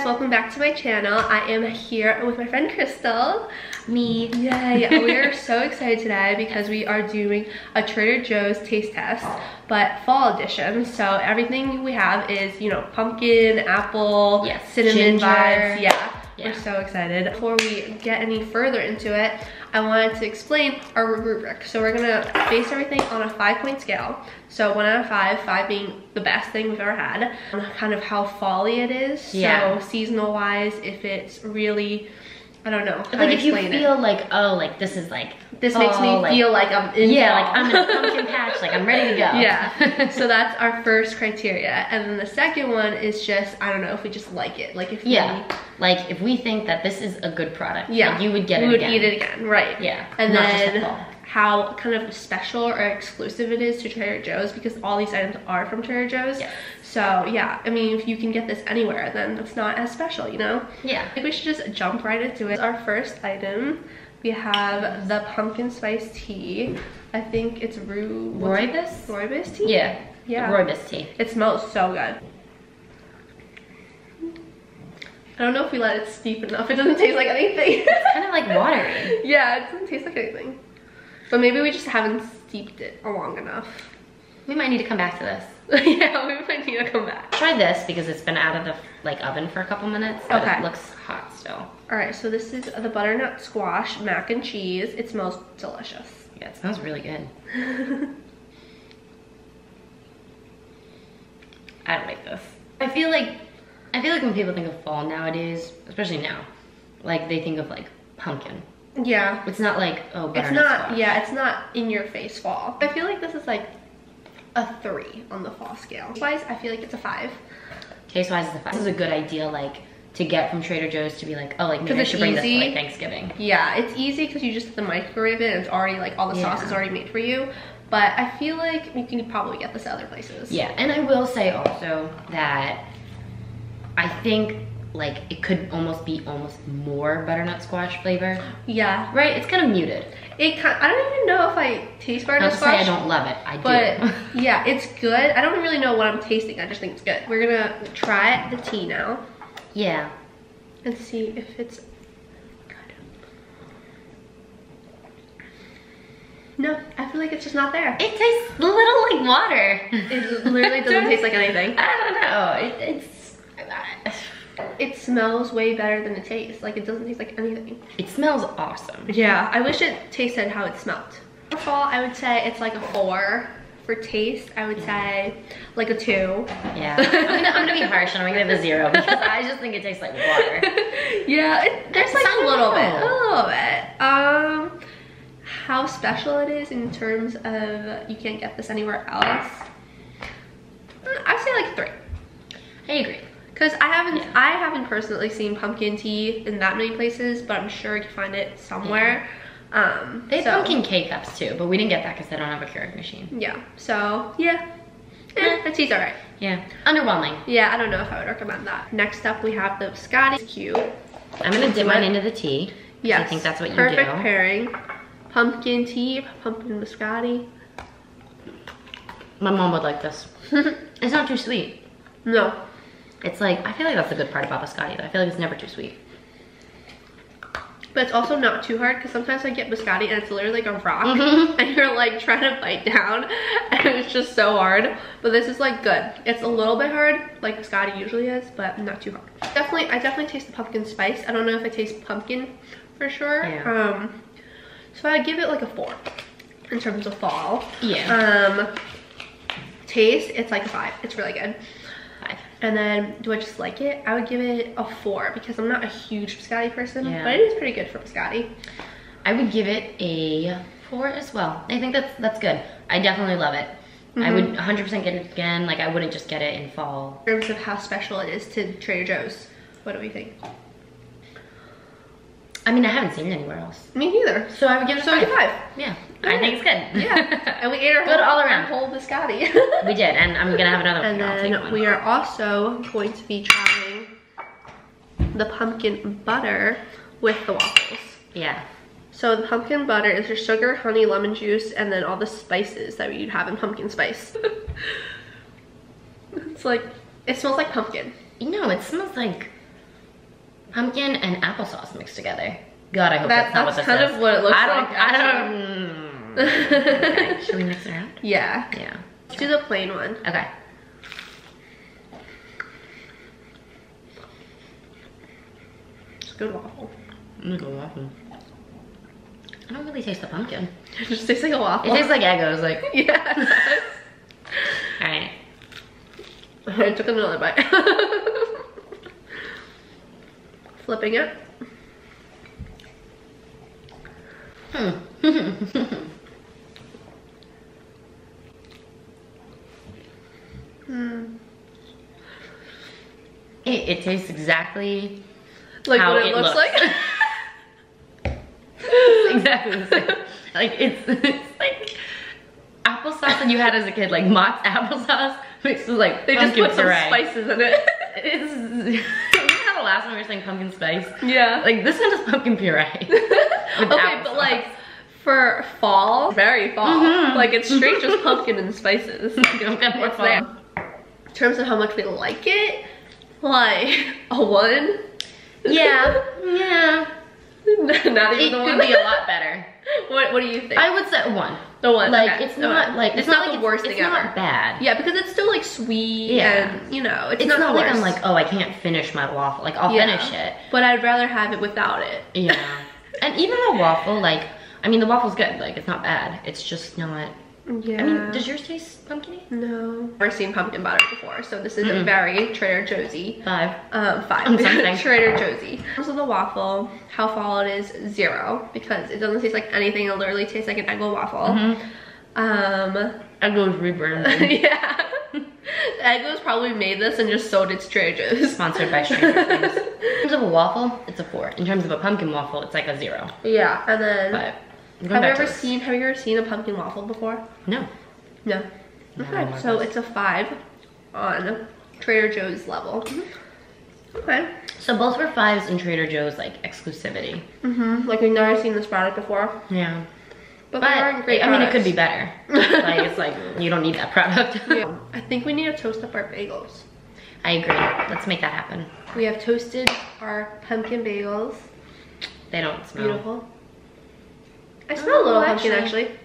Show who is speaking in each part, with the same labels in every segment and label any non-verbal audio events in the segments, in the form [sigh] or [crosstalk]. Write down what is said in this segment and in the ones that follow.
Speaker 1: guys, welcome back to my channel. I am here with my friend Crystal.
Speaker 2: Me.
Speaker 1: Yay, [laughs] we are so excited today because we are doing a Trader Joe's taste test, but fall edition. So everything we have is, you know, pumpkin, apple,
Speaker 2: Yes,
Speaker 1: cinnamon
Speaker 2: ginger.
Speaker 1: vibes. Yeah, so excited. Before we get any further into it, I wanted to explain our rubric. So we're gonna base everything on a five point scale. So one out of five, five being the best thing we've ever had. Kind of how fall-y it is.
Speaker 2: Yeah.
Speaker 1: So seasonal wise, if it's really, I don't know.
Speaker 2: Like if you
Speaker 1: explain it.
Speaker 2: feel like, oh, like this is like
Speaker 1: This makes me
Speaker 2: oh, like-
Speaker 1: feel like I'm in
Speaker 2: Yeah, like I'm in a pumpkin [laughs] patch, like I'm ready to go.
Speaker 1: Yeah. [laughs] so that's our first criteria. And then the second one is just, I don't know, if we just like it. Like if
Speaker 2: Yeah.
Speaker 1: we,
Speaker 2: Like if we think that this is a good product,
Speaker 1: yeah.
Speaker 2: like, you would get
Speaker 1: we
Speaker 2: it
Speaker 1: would
Speaker 2: again.
Speaker 1: eat it again. Right.
Speaker 2: Yeah.
Speaker 1: And
Speaker 2: not
Speaker 1: then how kind of special or exclusive it is to Trader Joe's because all these items are from Trader Joe's.
Speaker 2: Yes.
Speaker 1: So yeah, I mean, if you can get this anywhere, then it's not as special, you know?
Speaker 2: Yeah.
Speaker 1: I think we should just jump right into it. Our first item, we have the pumpkin spice tea. I think it's Rue.
Speaker 2: Rooibos?
Speaker 1: Rooibos tea?
Speaker 2: Yeah.
Speaker 1: Yeah.
Speaker 2: Rooibos tea.
Speaker 1: It smells so good. I don't know if we let it steep enough. It doesn't taste like anything.
Speaker 2: It's kind of like watery. [laughs]
Speaker 1: yeah, it doesn't taste like anything. But maybe we just haven't steeped it long enough.
Speaker 2: We might need to come back to this. [laughs]
Speaker 1: yeah, we might need to come back.
Speaker 2: Try this because it's been out of the like oven for a couple minutes.
Speaker 1: Okay.
Speaker 2: It looks hot still.
Speaker 1: All right, so this is the butternut squash mac and cheese. It smells delicious.
Speaker 2: Yeah, it smells really good. [laughs] I don't like this. I feel like I feel like when people think of fall nowadays, especially now, like they think of like pumpkin.
Speaker 1: Yeah.
Speaker 2: It's not like oh
Speaker 1: It's
Speaker 2: butternut
Speaker 1: not,
Speaker 2: squash.
Speaker 1: yeah, it's not in your face fall. I feel like this is like a three on the fall scale. Wise, I feel like it's a five.
Speaker 2: Taste wise, it's a five. this is a good idea like to get from Trader Joe's to be like oh like maybe I should bring this
Speaker 1: easy.
Speaker 2: for like Thanksgiving.
Speaker 1: Yeah, it's easy because you just have to microwave it and it's already like all the sauce is already made for you. But I feel like you can probably get this at other places.
Speaker 2: Yeah, and I will say also that I think like it could almost be almost more butternut squash flavor.
Speaker 1: Yeah.
Speaker 2: Right? It's kind of muted.
Speaker 1: It kind of, I don't even know if I taste
Speaker 2: Not
Speaker 1: butternut
Speaker 2: to say I don't love it. I
Speaker 1: But
Speaker 2: do. [laughs]
Speaker 1: yeah, it's good. I don't really know what I'm tasting. I just think it's good. We're gonna try the tea now
Speaker 2: yeah.
Speaker 1: and see if it's good. No, I feel like it's just not there.
Speaker 2: It tastes a little like water.
Speaker 1: It literally [laughs] doesn't taste like anything.
Speaker 2: I don't know. It, it's
Speaker 1: It smells way better than it tastes. Like it doesn't taste like anything.
Speaker 2: it smells awesome.
Speaker 1: Yeah, I wish it tasted how it smelled. For fall, I would say it's like a four. For taste, I would say like a two.
Speaker 2: Yeah. [laughs] I'm gonna, I'm gonna be harsh and I'm gonna give it a zero because I just think it tastes like water. [laughs]
Speaker 1: yeah, it, there's like a little bit,
Speaker 2: don't
Speaker 1: a little bit. Um, how special it is in terms of you can't get this anywhere else. Mm, I'd say like three.
Speaker 2: I agree.
Speaker 1: Cause I haven't,
Speaker 2: Yeah.
Speaker 1: I haven't personally seen pumpkin tea in that many places, but I'm sure you can find it somewhere. Um,
Speaker 2: They have
Speaker 1: so-
Speaker 2: pumpkin K cups too, but we didn't get that because they don't have a Keurig machine.
Speaker 1: Yeah. So yeah, eh, the tea's alright.
Speaker 2: Yeah. Underwhelming.
Speaker 1: Yeah, I don't know if I would recommend that. Next up, we have the Scotty Cube.
Speaker 2: I'm gonna dip mine into the tea.
Speaker 1: Yes,
Speaker 2: I think that's what you do.
Speaker 1: perfect pairing. Pumpkin tea, pumpkin biscotti.
Speaker 2: My mom would like this. [laughs] It's not too sweet.
Speaker 1: no,
Speaker 2: It's like I feel like that's the good part about biscotti though. I feel like it's never too sweet.
Speaker 1: but it's also not too hard because sometimes I get biscotti and it's literally like a rock,
Speaker 2: Mhm. [laughs]
Speaker 1: and you're like trying to bite down, [laughs] and it's just so hard. But this is like good. It's a little bit hard, like biscotti usually is, but not too hard. Definitely, I definitely taste the pumpkin spice. I don't know if I taste pumpkin for sure.
Speaker 2: Yeah.
Speaker 1: Um, so I give it like a four in terms of fall.
Speaker 2: Yeah.
Speaker 1: Um, taste, it's like a five. It's really good. And then, do I just like it? I would give it a four because I'm not a huge biscotti person,
Speaker 2: Yeah.
Speaker 1: but it is pretty good for biscotti.
Speaker 2: I would give it a four as well. I think that's that's good. I definitely love it. I
Speaker 1: Mhm.
Speaker 2: would 100% get it again. Like I wouldn't just get it in fall.
Speaker 1: In terms of how special it is to Trader Joe's, what do we think?
Speaker 2: I mean, I haven't seen it anywhere else.
Speaker 1: Me neither.
Speaker 2: So I would give it a
Speaker 1: So I
Speaker 2: five.
Speaker 1: five.
Speaker 2: Yeah, I think it's good.
Speaker 1: Yeah, [laughs] and we ate our
Speaker 2: Good
Speaker 1: whole,
Speaker 2: all around.
Speaker 1: whole biscotti. [laughs]
Speaker 2: we did, and I'm gonna have another one.
Speaker 1: and
Speaker 2: here.
Speaker 1: Then
Speaker 2: one.
Speaker 1: we are also going to be trying the pumpkin butter with the waffles.
Speaker 2: Yeah.
Speaker 1: So the pumpkin butter is your sugar, honey, lemon juice, and then all the spices that you'd have in pumpkin spice. [laughs] it's like, it smells like pumpkin.
Speaker 2: You know, it smells like Pumpkin and applesauce mixed together. God, I hope
Speaker 1: That-
Speaker 2: that's, not
Speaker 1: that's
Speaker 2: what this
Speaker 1: kind
Speaker 2: is.
Speaker 1: of what it looks
Speaker 2: I don't,
Speaker 1: like,
Speaker 2: I don't. mm. Okay, should we mix it around?
Speaker 1: Yeah.
Speaker 2: Yeah.
Speaker 1: Let's do the plain one.
Speaker 2: Okay.
Speaker 1: It's a good waffle.
Speaker 2: I'm gonna waffle. I don't really taste the pumpkin. [laughs]
Speaker 1: It just tastes like a waffle.
Speaker 2: It tastes like Eggos, like. [laughs]
Speaker 1: yeah.
Speaker 2: All right.
Speaker 1: I took another bite. [laughs] Flipping it.
Speaker 2: Hmm.
Speaker 1: Hmm.
Speaker 2: it, it tastes exactly
Speaker 1: Like
Speaker 2: How
Speaker 1: what it,
Speaker 2: it
Speaker 1: looks,
Speaker 2: looks.
Speaker 1: like. [laughs]
Speaker 2: exactly the same. like it's it's like applesauce that you had as a kid, like Mott's [laughs] applesauce mixed with like
Speaker 1: They just
Speaker 2: pumpkin
Speaker 1: put some spices in it.
Speaker 2: It's you know the last one we were saying pumpkin spice.
Speaker 1: yeah.
Speaker 2: Like this one is pumpkin puree. [laughs]
Speaker 1: okay, but like for fall, very fall.
Speaker 2: Mhm.
Speaker 1: Like it's straight just pumpkin and spices.
Speaker 2: Don't get more
Speaker 1: It's
Speaker 2: fall.
Speaker 1: there. In terms of how much we like it, like [laughs] a one.
Speaker 2: Yeah, [laughs] yeah.
Speaker 1: Not even
Speaker 2: It
Speaker 1: the
Speaker 2: could
Speaker 1: one.
Speaker 2: be a lot [laughs] better.
Speaker 1: what What do you think?
Speaker 2: I would say one.
Speaker 1: the one.
Speaker 2: Like
Speaker 1: okay,
Speaker 2: it's
Speaker 1: the
Speaker 2: not
Speaker 1: one.
Speaker 2: like
Speaker 1: it's,
Speaker 2: not,
Speaker 1: not,
Speaker 2: like
Speaker 1: the
Speaker 2: it's,
Speaker 1: worst
Speaker 2: it's
Speaker 1: thing
Speaker 2: not
Speaker 1: ever.
Speaker 2: bad.
Speaker 1: Yeah, because it's still like sweet
Speaker 2: Yeah.
Speaker 1: and you know it's,
Speaker 2: It's,
Speaker 1: not,
Speaker 2: not, like I'm like, oh, I can't finish my waffle. Like I'll
Speaker 1: Yeah.
Speaker 2: finish it.
Speaker 1: But I'd rather have it without it.
Speaker 2: Yeah. and even the waffle, like, I mean, the waffle's good. Like, it's not bad. It's just not.
Speaker 1: Yeah.
Speaker 2: I mean, does yours taste pumpkiny?
Speaker 1: no. I've Never seen pumpkin butter before, so this is
Speaker 2: Mm-mm.
Speaker 1: very Trader Joe'sy.
Speaker 2: Five.
Speaker 1: Um, five. [laughs] Trader Joe'sy. In terms of the waffle, how fall it is zero because it doesn't taste like anything. It literally tastes like an Eggo waffle.
Speaker 2: Mm-hmm.
Speaker 1: Um,
Speaker 2: Eggo's rebranded. [laughs]
Speaker 1: yeah. Eggo's probably made this and just sold it to Trader Joe's.
Speaker 2: Sponsored by Stranger [laughs] Things. In terms of a waffle, it's a four. In terms of a pumpkin waffle, it's like a zero.
Speaker 1: Yeah, and then
Speaker 2: But I'm going
Speaker 1: have you ever seen have you ever seen a pumpkin waffle before?
Speaker 2: No.
Speaker 1: No. Okay,
Speaker 2: no,
Speaker 1: so it's a five on Trader Joe's level. Okay.
Speaker 2: So both were fives in Trader Joe's like exclusivity.
Speaker 1: Mm-hmm. Like we've never seen this product before,
Speaker 2: Yeah.
Speaker 1: but,
Speaker 2: But
Speaker 1: they are great.
Speaker 2: I mean, it could be better. like it's like [laughs] you don't need that product.
Speaker 1: Yeah. I think we need to toast up our bagels.
Speaker 2: I agree. Let's make that happen.
Speaker 1: We have toasted our pumpkin bagels.
Speaker 2: They don't smell.
Speaker 1: Beautiful. I smell a little
Speaker 2: Oh,
Speaker 1: pumpkin
Speaker 2: actually.
Speaker 1: actually.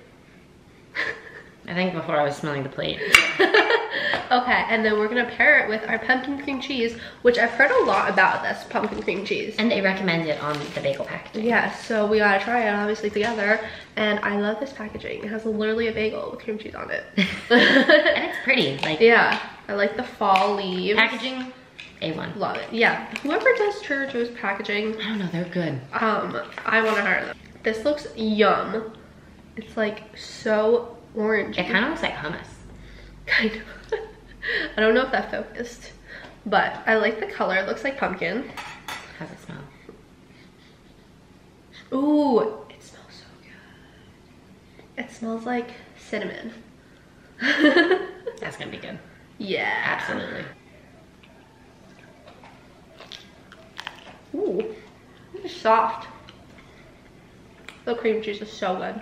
Speaker 2: I think before I was smelling the plate. [laughs]
Speaker 1: okay, and then we're gonna pair it with our pumpkin cream cheese, which I've heard a lot about this pumpkin cream cheese.
Speaker 2: And they recommend it on the bagel packaging.
Speaker 1: Yeah, so we gotta try it obviously together. And I love this packaging. It has literally a bagel with cream cheese on it. [laughs]
Speaker 2: and it's pretty. Like
Speaker 1: yeah, I like the fall leaves.
Speaker 2: packaging, A1.
Speaker 1: Love it. Yeah, whoever does Trader Joe's packaging,
Speaker 2: I don't know, they're good.
Speaker 1: um, I want to hire them. This looks yum. It's like so orange.
Speaker 2: It kind of looks like hummus.
Speaker 1: kind of. [laughs] I don't know if that focused, but I like the color. It looks like pumpkin.
Speaker 2: How's it smell?
Speaker 1: Ooh, it smells so good. It smells like cinnamon. [laughs]
Speaker 2: That's gonna be good.
Speaker 1: yeah.
Speaker 2: Absolutely.
Speaker 1: Ooh, it's soft. The cream cheese is so good.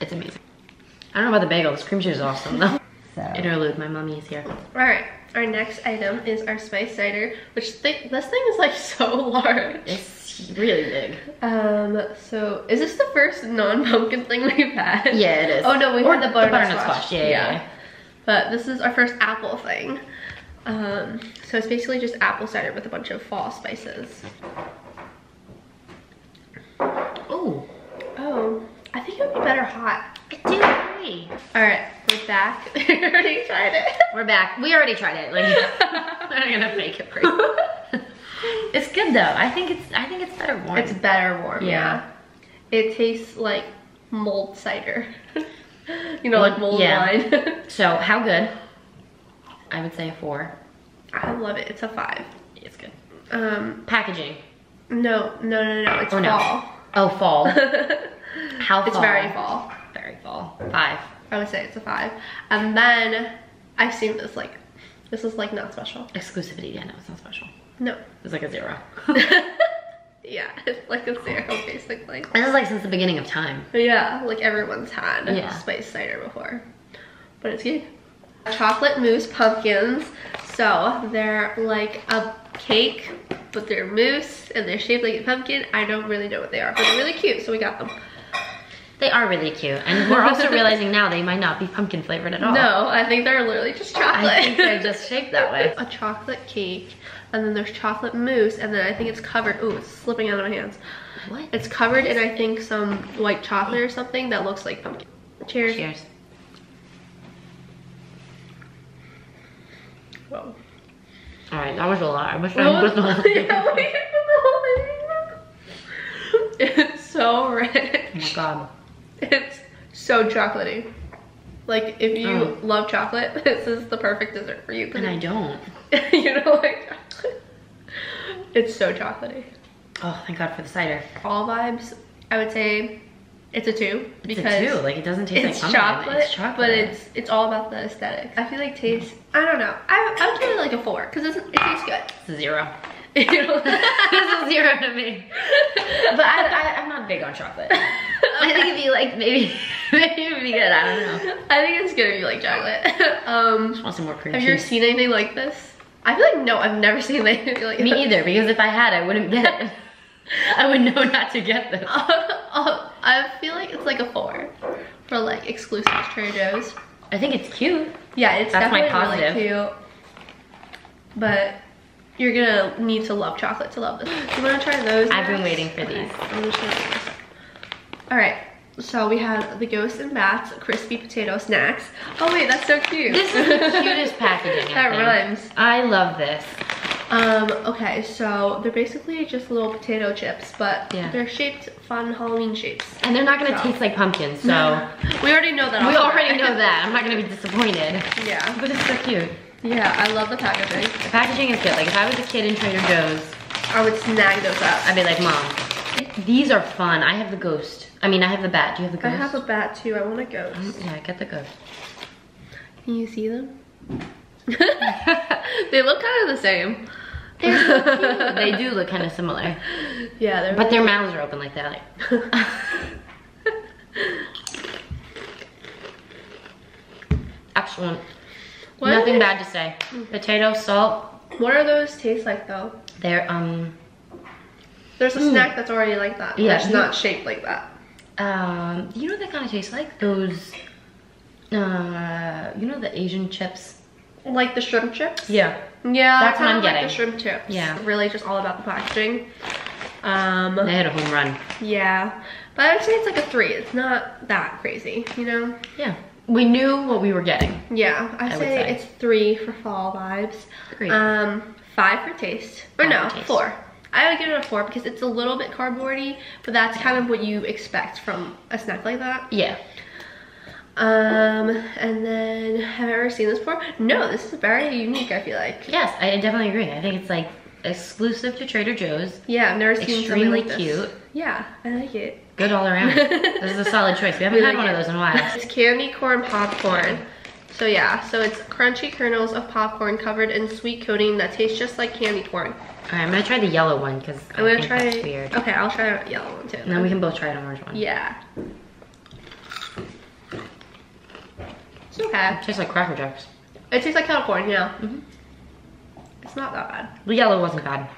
Speaker 2: It's amazing. I don't know about the bagel. This cream cheese is awesome though. [laughs]
Speaker 1: So.
Speaker 2: Interlude, my mommy is here.
Speaker 1: All right, our next item is our spice cider, which th this thing is like [laughs] so large.
Speaker 2: It's really big.
Speaker 1: Um, so is this the first non-pumpkin thing we've had?
Speaker 2: Yeah, it is.
Speaker 1: Oh no, we
Speaker 2: Or
Speaker 1: had the butternut,
Speaker 2: butternut
Speaker 1: squash.
Speaker 2: squash, yeah, yeah, yeah.
Speaker 1: But this is our first apple thing. Um, so it's basically just apple cider with a bunch of fall spices.
Speaker 2: Ooh,
Speaker 1: Oh, I think it would be better hot.
Speaker 2: I do agree.
Speaker 1: All right, we're back. [laughs] we already tried it.
Speaker 2: We're back. We already tried it. Like, [laughs] I'm not gonna fake it for you. [laughs] it's good though. I think it's. I think it's better warm.
Speaker 1: It's better warm,
Speaker 2: Yeah.
Speaker 1: yeah. It tastes like mulled cider. you know, like mulled
Speaker 2: yeah.
Speaker 1: wine.
Speaker 2: so how good? I would say a four.
Speaker 1: I love it. It's a five.
Speaker 2: It's good.
Speaker 1: Um,
Speaker 2: Packaging.
Speaker 1: no, no, no, no. It's
Speaker 2: Or no.
Speaker 1: fall.
Speaker 2: Oh, fall. How
Speaker 1: it's
Speaker 2: fall?
Speaker 1: very fall.
Speaker 2: Very fall. Five.
Speaker 1: I would say it's a five. And then I've seen this like, this is like not special.
Speaker 2: Exclusivity. Yeah, no, it's not special.
Speaker 1: No.
Speaker 2: It's like a zero. [laughs]
Speaker 1: Yeah, it's like a zero basically.
Speaker 2: this is like since the beginning of time.
Speaker 1: Yeah, like everyone's had
Speaker 2: Yeah.
Speaker 1: spice cider before. But it's good. Chocolate mousse pumpkins. So they're like a cake but they're mousse and they're shaped like a pumpkin. I don't really know what they are, but they're really cute, so we got them.
Speaker 2: They are really cute. And we're also [laughs] realizing now they might not be pumpkin flavored at all.
Speaker 1: No, I think they're literally just chocolate.
Speaker 2: I think they're just [laughs] shaped that way.
Speaker 1: a chocolate cake, and then there's chocolate mousse, and then I think it's covered. Ooh, it's slipping out of my hands.
Speaker 2: What?
Speaker 1: It's covered in I think some white chocolate or something that looks like pumpkin. Cheers.
Speaker 2: Cheers.
Speaker 1: Whoa.
Speaker 2: All right, that was a lot. I wish I [laughs] put the whole thing.
Speaker 1: Yeah, we can put the whole thing. It's so rich.
Speaker 2: Oh my god. [laughs]
Speaker 1: It's so chocolatey. Like if you
Speaker 2: Oh.
Speaker 1: love chocolate, [laughs] this is the perfect dessert for you.
Speaker 2: And I don't. [laughs]
Speaker 1: you know like chocolate. It's so chocolatey.
Speaker 2: Oh, thank God for the cider.
Speaker 1: All vibes, I would say it's a two
Speaker 2: It's
Speaker 1: because
Speaker 2: a two. Like it doesn't taste
Speaker 1: it's
Speaker 2: like
Speaker 1: chocolate,
Speaker 2: It's chocolate.
Speaker 1: but it's it's all about the aesthetic. I feel like taste. I don't know. I I would give it like a four because it tastes good.
Speaker 2: It's a zero.
Speaker 1: You know?
Speaker 2: it's a zero to me. But I, I, I'm not big on chocolate. I think like, maybe, [laughs] maybe it'd be good. I don't know.
Speaker 1: I think it's gonna be like chocolate. [laughs] um,
Speaker 2: I want some more cream
Speaker 1: have you ever seen anything like this? I feel like no, I've never seen anything like [laughs]
Speaker 2: Me
Speaker 1: this.
Speaker 2: either, because if I had, I wouldn't get it. I would know not to get this.
Speaker 1: Uh, I feel like it's like a four for like exclusive Trader Joe's.
Speaker 2: I think it's cute.
Speaker 1: Yeah, it's
Speaker 2: That's my
Speaker 1: definitely
Speaker 2: positive.
Speaker 1: really cute. But you're gonna need to love chocolate to love this. You wanna try those?
Speaker 2: I've been waiting for
Speaker 1: Okay,
Speaker 2: these.
Speaker 1: I'm just gonna. All right. So we have the Ghost and Bats crispy potato snacks. Oh wait, that's so cute.
Speaker 2: This is the cutest [laughs] packaging. I
Speaker 1: That
Speaker 2: think.
Speaker 1: rhymes.
Speaker 2: I love this.
Speaker 1: Um, okay, so they're basically just little potato chips, but
Speaker 2: Yeah.
Speaker 1: they're shaped fun Halloween shapes.
Speaker 2: And they're not gonna
Speaker 1: So.
Speaker 2: taste like pumpkins, so [laughs]
Speaker 1: We already know that.
Speaker 2: we already know [laughs] that. I'm not gonna be disappointed.
Speaker 1: Yeah.
Speaker 2: But it's so cute.
Speaker 1: Yeah, I love the packaging.
Speaker 2: The packaging is good. Like if I was a kid in Trader Joe's,
Speaker 1: I would snag those up.
Speaker 2: I'd be like, Mom, these are fun. I have the ghost. I mean, I have the bat. Do you have the ghost?
Speaker 1: I have a bat too. I want a ghost.
Speaker 2: Yeah, get the ghost.
Speaker 1: Can you see them? [laughs] they look kind of the same.
Speaker 2: They're [laughs] so they do look kind of similar,
Speaker 1: Yeah, they're
Speaker 2: but their mouths are open like that. Like, [laughs] excellent.
Speaker 1: What
Speaker 2: Nothing bad to say. Potato, salt.
Speaker 1: What are those taste like though?
Speaker 2: They're um
Speaker 1: There's a
Speaker 2: Mm.
Speaker 1: snack that's already like that.
Speaker 2: Yeah.
Speaker 1: That's not shaped like that.
Speaker 2: Um. You know what they kind of taste like? Those. Uh, you know the Asian chips.
Speaker 1: Like the shrimp chips?
Speaker 2: Yeah.
Speaker 1: Yeah,
Speaker 2: That's what I'm
Speaker 1: like
Speaker 2: getting.
Speaker 1: the shrimp chips.
Speaker 2: Yeah.
Speaker 1: Really just all about the packaging. Um,
Speaker 2: They had a home run.
Speaker 1: yeah. But I would say it's like a three. It's not that crazy, you know?
Speaker 2: Yeah. We knew what we were getting.
Speaker 1: Yeah, I'd
Speaker 2: I
Speaker 1: say,
Speaker 2: say.
Speaker 1: it's three for fall vibes.
Speaker 2: Great.
Speaker 1: Um, five for taste. Or
Speaker 2: Five
Speaker 1: no,
Speaker 2: taste.
Speaker 1: four. I would give it a four because it's a little bit cardboardy, but that's kind of what you expect from a snack like that.
Speaker 2: Yeah.
Speaker 1: Um, and then have I ever seen this before? No, this is very unique. I feel like.
Speaker 2: Yes, I definitely agree. I think it's like exclusive to Trader Joe's.
Speaker 1: Yeah, I've never seen
Speaker 2: Extremely
Speaker 1: like
Speaker 2: cute.
Speaker 1: Yeah, I like it.
Speaker 2: Good all around. this is a solid choice. We [laughs] haven't
Speaker 1: We
Speaker 2: had
Speaker 1: like
Speaker 2: one of those in a while.
Speaker 1: It's candy corn popcorn. So yeah, so it's crunchy kernels of popcorn covered in sweet coating that tastes just like candy corn.
Speaker 2: All right, I'm gonna try the yellow one because I
Speaker 1: I'm gonna try.
Speaker 2: that's weird.
Speaker 1: Okay, I'll try a yellow one too.
Speaker 2: And then we can both try an orange one.
Speaker 1: Yeah. It's okay.
Speaker 2: It tastes like Cracker Jacks.
Speaker 1: It tastes like kettle corn, yeah.
Speaker 2: Mhm.
Speaker 1: It's not that bad.
Speaker 2: The yellow wasn't bad.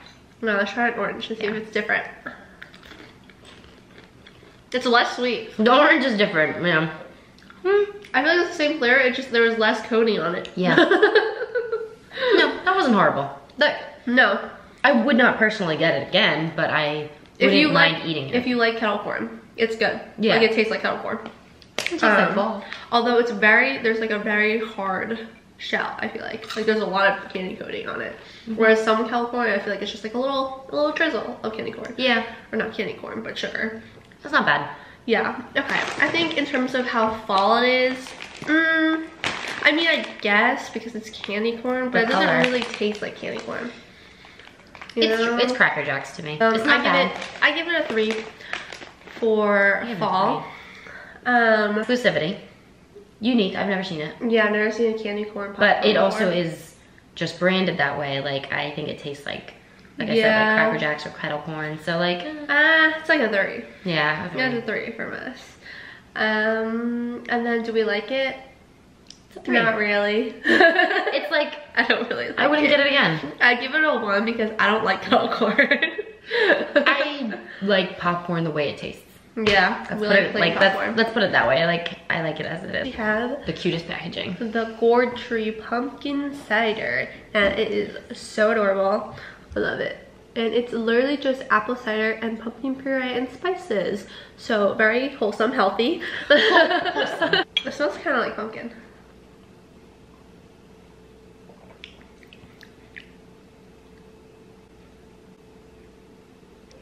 Speaker 1: No, let's try an orange and see if it's different. It's less sweet.
Speaker 2: The orange is different, yeah.
Speaker 1: Hmm. I feel like it's the same flavor, it just there was less coating on it.
Speaker 2: Yeah. [laughs] No, that wasn't horrible. That
Speaker 1: no.
Speaker 2: I would not personally get it again, but I
Speaker 1: If
Speaker 2: wouldn't
Speaker 1: you
Speaker 2: mind
Speaker 1: like
Speaker 2: eating it.
Speaker 1: if you like kettle corn, it's good.
Speaker 2: Yeah.
Speaker 1: Like it tastes like kettle corn.
Speaker 2: it tastes like
Speaker 1: um,
Speaker 2: fall.
Speaker 1: Although it's very there's like a very hard shell, I feel like. Like there's a lot of candy coating on it.
Speaker 2: Mm-hmm.
Speaker 1: Whereas some kettle corn, I feel like it's just like a little a little drizzle of candy corn.
Speaker 2: Yeah,
Speaker 1: Or not candy corn, but sugar.
Speaker 2: that's not bad.
Speaker 1: Yeah, okay. I think in terms of how fall it is, mm, I mean, I guess because it's candy corn, but
Speaker 2: The
Speaker 1: it doesn't
Speaker 2: color.
Speaker 1: really taste like candy corn.
Speaker 2: It's it's Cracker Jacks to me.
Speaker 1: Um,
Speaker 2: it's not
Speaker 1: I
Speaker 2: bad.
Speaker 1: give it. I give it a three for
Speaker 2: I give it a
Speaker 1: fall. Um,
Speaker 2: Exclusivity, unique. I've never seen it,
Speaker 1: yeah, I've never seen a candy corn.
Speaker 2: but
Speaker 1: popcorn
Speaker 2: it also is just branded that way. Like I think it tastes like, like I said, like Cracker Jacks or kettle corn. So like,
Speaker 1: Ah, it's like a three.
Speaker 2: yeah. I've
Speaker 1: Yeah, it's a three from us. Um, and then do we like it?
Speaker 2: It's three.
Speaker 1: Not really. [laughs]
Speaker 2: It's like
Speaker 1: I don't really like
Speaker 2: I wouldn't
Speaker 1: it.
Speaker 2: get it again.
Speaker 1: I give it a one because I don't like kettle corn. [laughs]
Speaker 2: I like popcorn the way it tastes.
Speaker 1: yeah,
Speaker 2: Let's put
Speaker 1: like
Speaker 2: it like let's let's put it that way. I like I like it as it is.
Speaker 1: We have
Speaker 2: The cutest packaging.
Speaker 1: the Gourd Tree Pumpkin Cider, and it is so adorable. I love it. And it's literally just apple cider and pumpkin puree and spices. So very wholesome, healthy. [laughs] it smells kind of like pumpkin.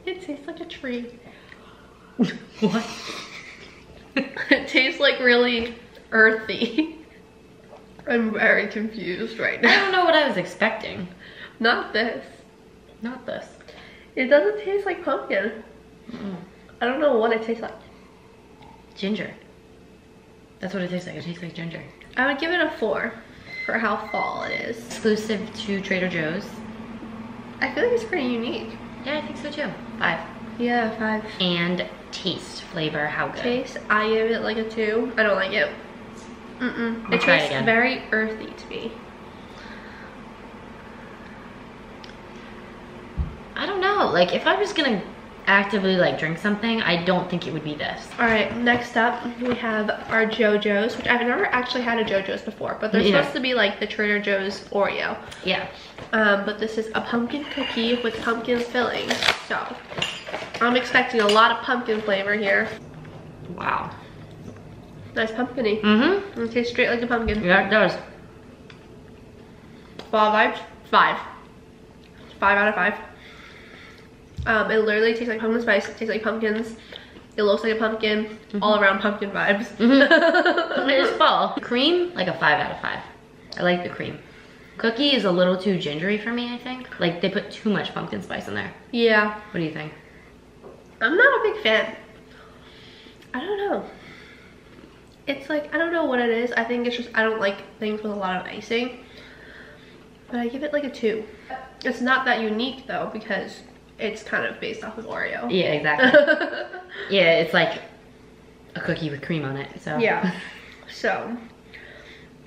Speaker 1: It tastes like a tree. [laughs]
Speaker 2: What? [laughs]
Speaker 1: It tastes like really earthy. I'm very confused right now.
Speaker 2: I don't know what I was expecting.
Speaker 1: Not this.
Speaker 2: Not this.
Speaker 1: It doesn't taste like pumpkin.
Speaker 2: Mm-mm.
Speaker 1: I don't know what it tastes like.
Speaker 2: Ginger. That's what it tastes like. It tastes like ginger.
Speaker 1: I would give it a four for how fall it is.
Speaker 2: Exclusive to Trader Joe's.
Speaker 1: I feel like it's pretty unique.
Speaker 2: Yeah, I think so too. Five.
Speaker 1: Yeah, five.
Speaker 2: And taste, flavor, how good.
Speaker 1: Taste, I give it like a two. I don't like it. Mm-mm.
Speaker 2: We'll
Speaker 1: It
Speaker 2: try it
Speaker 1: tastes
Speaker 2: again.
Speaker 1: very earthy to me.
Speaker 2: Like if I was gonna actively like drink something, I don't think it would be this.
Speaker 1: All right, next up we have our JoJo's, which I've never actually had a JoJo's before, but they're supposed to be like the Trader Joe's Oreo.
Speaker 2: Yeah.
Speaker 1: Um, but this is a pumpkin cookie with pumpkin filling. So I'm expecting a lot of pumpkin flavor here.
Speaker 2: Wow.
Speaker 1: Nice pumpkiny.
Speaker 2: Mm-hmm.
Speaker 1: It tastes straight like a pumpkin.
Speaker 2: Yeah, it does.
Speaker 1: Fall vibes, five. Five out of five. Um, it literally tastes like pumpkin spice. It tastes like pumpkins. It looks like a pumpkin. All around pumpkin vibes.
Speaker 2: Mm-hmm. [laughs] it is fall. Cream, like a five out of five. I like the cream. Cookie is a little too gingery for me, I think. Like they put too much pumpkin spice in there.
Speaker 1: yeah,
Speaker 2: What do you think?
Speaker 1: I'm not a big fan. I don't know. It's like, I don't know what it is. I think it's just, I don't like things with a lot of icing. But I give it like a two. It's not that unique though because it's kind of based off of Oreo.
Speaker 2: Yeah, exactly. [laughs] yeah, it's like a cookie with cream on it. So
Speaker 1: Yeah. So,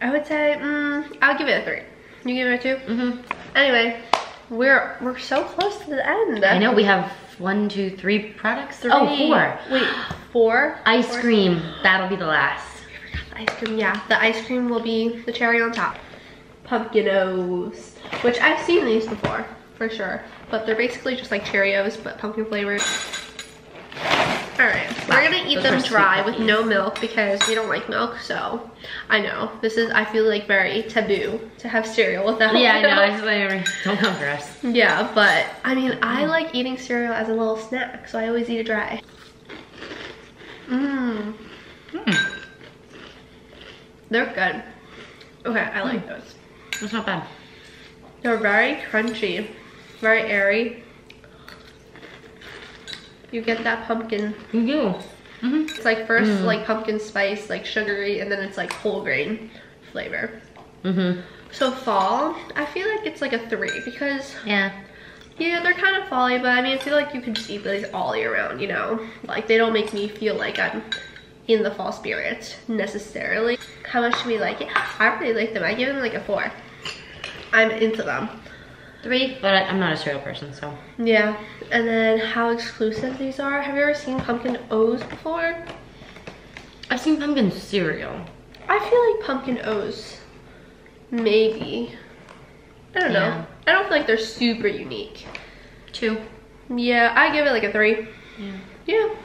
Speaker 1: I would say, mm, I'll give it a three. You give it a two?
Speaker 2: hmm
Speaker 1: Anyway, we're we're so close to the end.
Speaker 2: I know we have one, two, three products.
Speaker 1: Three.
Speaker 2: Oh, four.
Speaker 1: Wait, four?
Speaker 2: Ice
Speaker 1: Four?
Speaker 2: cream. That'll be the last.
Speaker 1: Ice cream, yeah. The ice cream will be the cherry on top. Pumpkin O's, which I've seen these before, for sure. But they're basically just like Cheerios, but pumpkin flavored. Alright, we're gonna eat them dry with no milk because we don't like milk, so I know. This is, I feel like, very taboo to have cereal without
Speaker 2: Yeah, I know. I
Speaker 1: milk.
Speaker 2: like, don't come for us.
Speaker 1: Yeah, but I mean, I
Speaker 2: Mm.
Speaker 1: like eating cereal as a little snack, so I always eat it dry. Mmm,
Speaker 2: Mm,
Speaker 1: they're good. Okay, I like those.
Speaker 2: that's not bad.
Speaker 1: They're very crunchy, very airy. You get that pumpkin.
Speaker 2: You do. hmm
Speaker 1: It's like first
Speaker 2: Mm.
Speaker 1: like pumpkin spice, like sugary, and then it's like whole grain flavor.
Speaker 2: hmm
Speaker 1: So fall, I feel like it's like a three because
Speaker 2: Yeah.
Speaker 1: yeah, they're kind of fall-y, but I mean, I feel like you can just eat these all year round, you know? Like they don't make me feel like I'm in the fall spirit necessarily. How much do we like it? I really like them. I give them like a four. I'm into them.
Speaker 2: Three, but I, I'm not a cereal person, so.
Speaker 1: Yeah, and then how exclusive these are. Have you ever seen pumpkin O's before?
Speaker 2: I've seen pumpkin cereal.
Speaker 1: I feel like pumpkin O's, maybe. I don't know.
Speaker 2: Yeah.
Speaker 1: I don't feel like they're super unique.
Speaker 2: Two.
Speaker 1: Yeah, I give it like a three.
Speaker 2: Yeah.
Speaker 1: Yeah,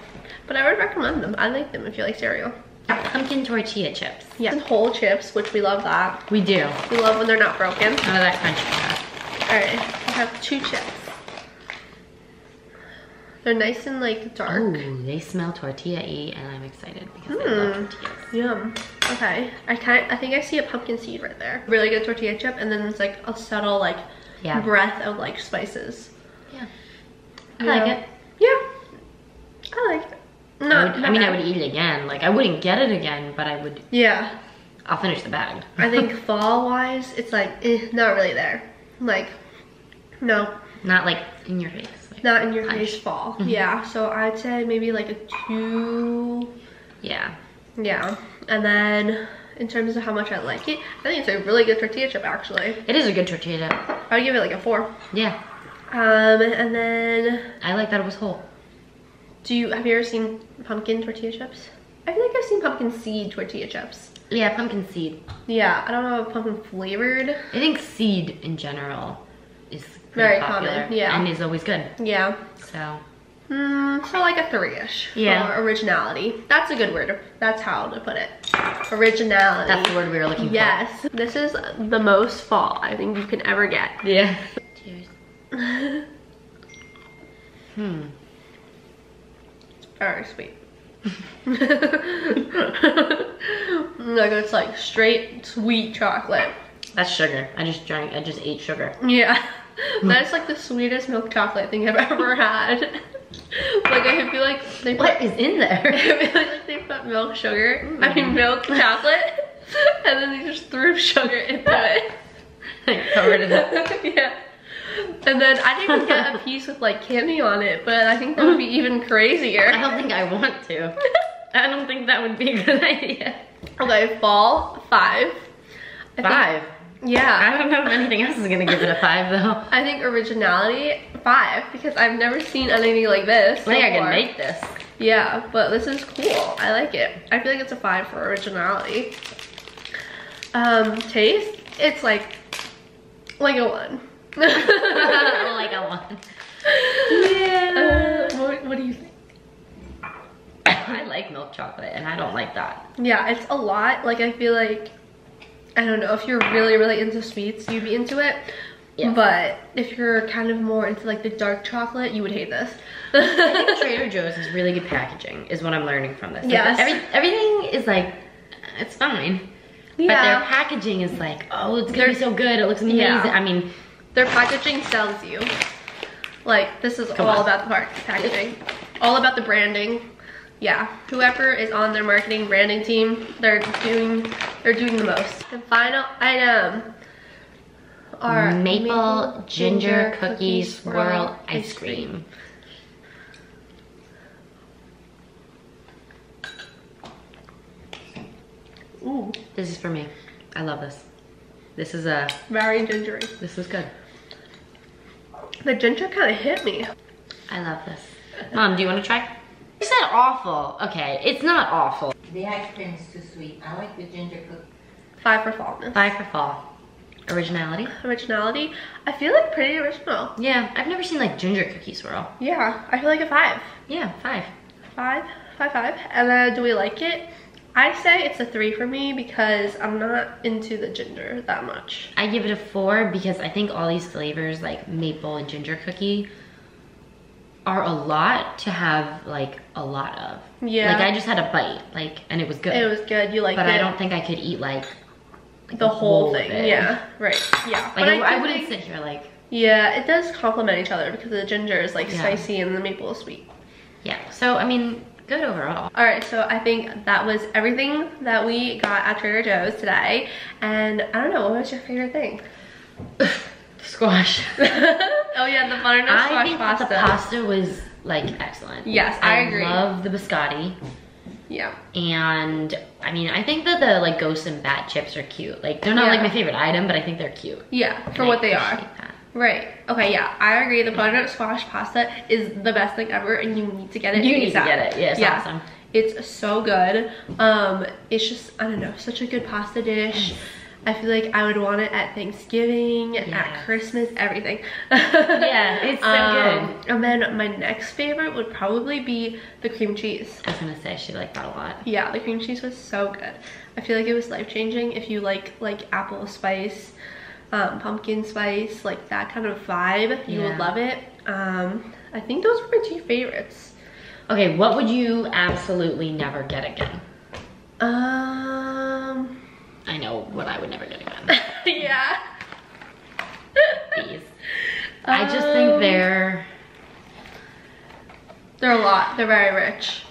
Speaker 1: but I would recommend them. I like them if you like cereal.
Speaker 2: Pumpkin tortilla chips.
Speaker 1: Yeah, and whole chips, which we love that.
Speaker 2: We do.
Speaker 1: We love when they're not broken.
Speaker 2: None of that crunchy.
Speaker 1: All right, I have two chips. They're nice and like dark.
Speaker 2: Ooh, they smell tortilla-y, and I'm excited because I love
Speaker 1: Hmm.
Speaker 2: tortillas.
Speaker 1: Yum. Okay. I kind I think I see a pumpkin seed right there. Really good tortilla chip and then it's like a subtle like
Speaker 2: Yeah.
Speaker 1: breath of like spices.
Speaker 2: Yeah. I like it.
Speaker 1: Yeah. I like it.
Speaker 2: I, would, I mean, I would eat it again. Like, I wouldn't get it again, but I would.
Speaker 1: Yeah.
Speaker 2: I'll finish the bag.
Speaker 1: I think [laughs] fall wise it's like eh, not really there. Like no,
Speaker 2: Not like in your face. Like,
Speaker 1: not in your
Speaker 2: Punch.
Speaker 1: face fall.
Speaker 2: Mhm.
Speaker 1: Yeah. So I'd say maybe like a two
Speaker 2: yeah.
Speaker 1: Yeah. And then in terms of how much I like it, I think it's a really good tortilla chip actually.
Speaker 2: It is a good tortilla chip.
Speaker 1: I would give it like a four.
Speaker 2: Yeah,
Speaker 1: Um, and then
Speaker 2: I like that it was whole.
Speaker 1: do you have you ever seen pumpkin tortilla chips? I feel like I've seen pumpkin seed tortilla chips.
Speaker 2: Yeah, pumpkin seed.
Speaker 1: Yeah, I don't know pumpkin flavored.
Speaker 2: I think seed in general is
Speaker 1: Very
Speaker 2: popular
Speaker 1: common, yeah.
Speaker 2: and is always good.
Speaker 1: Yeah.
Speaker 2: So
Speaker 1: Hmm, so like a three-ish
Speaker 2: Yeah.
Speaker 1: for originality. That's a good word. That's how to put it. Originality.
Speaker 2: that's the word we were looking for.
Speaker 1: Yes. This is the most fall I think you can ever get.
Speaker 2: Yeah. Cheers. Hmm. [laughs]
Speaker 1: Very sweet. Mm-hmm. [laughs] like it's like straight sweet chocolate.
Speaker 2: That's sugar. I just drank. I just ate sugar.
Speaker 1: Yeah. [laughs] That's like the sweetest milk chocolate thing I've [laughs] ever had. like I feel like they put
Speaker 2: What is in
Speaker 1: I
Speaker 2: there?
Speaker 1: feel like they put milk sugar, I mean mm. milk chocolate, and then they just threw sugar into it.
Speaker 2: I covered it up.
Speaker 1: yeah. And then I didn't even get a piece with like candy on it, but I think that would be even crazier.
Speaker 2: I don't think I want to. I don't think that would be a good idea.
Speaker 1: Okay, fall five. I think-
Speaker 2: Five.
Speaker 1: yeah.
Speaker 2: I don't know if anything else is gonna give it a five though.
Speaker 1: I think originality five because I've never seen anything like this.
Speaker 2: I think I can make this.
Speaker 1: Yeah, but this is cool. I like it. I feel like it's a five for originality. Um, taste, it's like like a one. [laughs]
Speaker 2: like a one.
Speaker 1: Uh, what, what do you think?
Speaker 2: I like milk chocolate and I don't like that.
Speaker 1: Yeah, it's a lot. Like I feel like I don't know if you're really really into sweets, you'd be into it.
Speaker 2: Yeah.
Speaker 1: But if you're kind of more into like the dark chocolate, you would hate this.
Speaker 2: I think [laughs] Trader Joe's has really good packaging is what I'm learning from this. Like,
Speaker 1: Yes.
Speaker 2: every, everything is like, it's fine. Yeah. But their packaging is like, oh, it's gonna be so good. It looks amazing.
Speaker 1: Yeah.
Speaker 2: I mean,
Speaker 1: Their packaging sells you. Like this is
Speaker 2: Come
Speaker 1: all
Speaker 2: on.
Speaker 1: about the packaging, all about the branding. Yeah, whoever is on their marketing branding team, they're doing they're doing the most. The final item are
Speaker 2: maple, ginger cookie swirl ice cream.
Speaker 1: Ooh,
Speaker 2: This is for me. I love this. This is a,
Speaker 1: very gingery.
Speaker 2: this is good.
Speaker 1: The ginger kind of hit me.
Speaker 2: I love this. Mom, do you want to try? You said awful. Okay, it's not awful.
Speaker 3: The ice cream is too sweet. I like the ginger cookie.
Speaker 1: Five for fallness.
Speaker 2: Five for fall. Originality?
Speaker 1: Originality. I feel like pretty original.
Speaker 2: Yeah, I've never seen like ginger cookie swirl.
Speaker 1: Yeah, I feel like a five.
Speaker 2: Yeah, five.
Speaker 1: Five, five, five. And then do we like it? I say it's a three for me because I'm not into the ginger that much.
Speaker 2: I give it a four because I think all these flavors like maple and ginger cookie are a lot to have like a lot of.
Speaker 1: Yeah.
Speaker 2: Like I just had a bite, like, and it was good.
Speaker 1: It was good. You liked
Speaker 2: but
Speaker 1: it.
Speaker 2: I don't think I could eat like, like
Speaker 1: the whole thing. Yeah. Right. Yeah.
Speaker 2: Like
Speaker 1: But
Speaker 2: I, I wouldn't
Speaker 1: think-
Speaker 2: sit here like,
Speaker 1: Yeah, it does complement each other because the ginger is like
Speaker 2: Yeah.
Speaker 1: spicy and the maple is sweet.
Speaker 2: yeah. So I mean, good overall.
Speaker 1: All right, so I think that was everything that we got at Trader Joe's today. And I don't know, what was your favorite thing? [laughs]
Speaker 2: Squash. [laughs]
Speaker 1: oh yeah, the butternut
Speaker 2: I
Speaker 1: squash
Speaker 2: think
Speaker 1: pasta.
Speaker 2: the pasta was like excellent.
Speaker 1: Yes, I agree.
Speaker 2: love the biscotti.
Speaker 1: Yeah.
Speaker 2: And I mean, I think that the like ghost and bat chips are cute. Like they're not
Speaker 1: Yeah.
Speaker 2: like my favorite item, but I think they're cute.
Speaker 1: Yeah, for
Speaker 2: And
Speaker 1: what
Speaker 2: I
Speaker 1: they are.
Speaker 2: that.
Speaker 1: Right. Okay, yeah, I agree. The butternut squash pasta is the best thing ever and you need to get it.
Speaker 2: You need to get it. Yeah, it's awesome.
Speaker 1: It's so good. Um, it's just I don't know, such a good pasta dish. I feel like I would want it at Thanksgiving, at Christmas, everything.
Speaker 2: Yeah, [laughs] it's so
Speaker 1: Um, And then my next favorite would probably be the cream cheese.
Speaker 2: I was gonna say she liked that a lot.
Speaker 1: Yeah, the cream cheese was so good. I feel like it was life changing if you like like apple spice, um, pumpkin spice, like that kind of vibe. You
Speaker 2: Yeah.
Speaker 1: would love it. Um, I think those were my two favorites.
Speaker 2: Okay, what would you absolutely never get again?
Speaker 1: Um,
Speaker 2: I know what I would never get again. [laughs]
Speaker 1: yeah.
Speaker 2: These. I just think
Speaker 1: Um,
Speaker 2: they're
Speaker 1: They're a lot. They're very rich.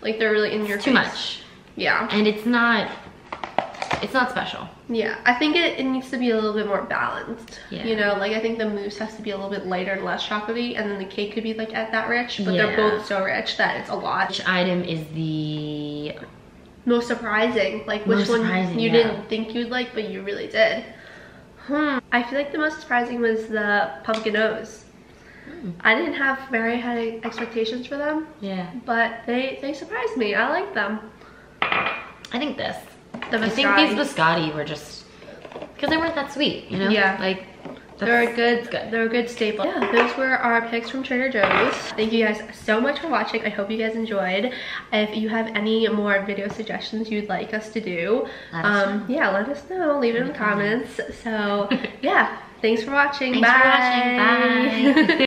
Speaker 1: Like they're really in your
Speaker 2: too
Speaker 1: face.
Speaker 2: much.
Speaker 1: Yeah.
Speaker 2: And it's not it's not special.
Speaker 1: Yeah. I think it, it needs to be a little bit more balanced.
Speaker 2: Yeah.
Speaker 1: You know, like I think the mousse has to be a little bit lighter and less chocolatey, and then the cake could be like at that rich, but they're both so rich that it's a lot.
Speaker 2: Which item is the
Speaker 1: most surprising? Like which one you
Speaker 2: yeah.
Speaker 1: didn't think you'd like, but you really did? Hmm. I feel like the most surprising was the pumpkin O's.
Speaker 2: Hmm.
Speaker 1: I didn't have very high expectations for them,
Speaker 2: Yeah.
Speaker 1: but they they surprised me. I like them.
Speaker 2: I think this.
Speaker 1: The
Speaker 2: I think these
Speaker 1: biscotti.
Speaker 2: biscotti were just because they weren't that sweet, you know?
Speaker 1: Yeah.
Speaker 2: Like
Speaker 1: They're a good,
Speaker 2: good.
Speaker 1: they're a good staple. Yeah, those were our picks from Trader Joe's. Thank you guys so much for watching. I hope you guys enjoyed. If you have any more video suggestions you'd like us to do,
Speaker 2: Let us
Speaker 1: um, yeah, let us know. Leave it in the comments. So, [laughs] yeah, thanks for watching.
Speaker 2: Thanks for watching. Bye. [laughs]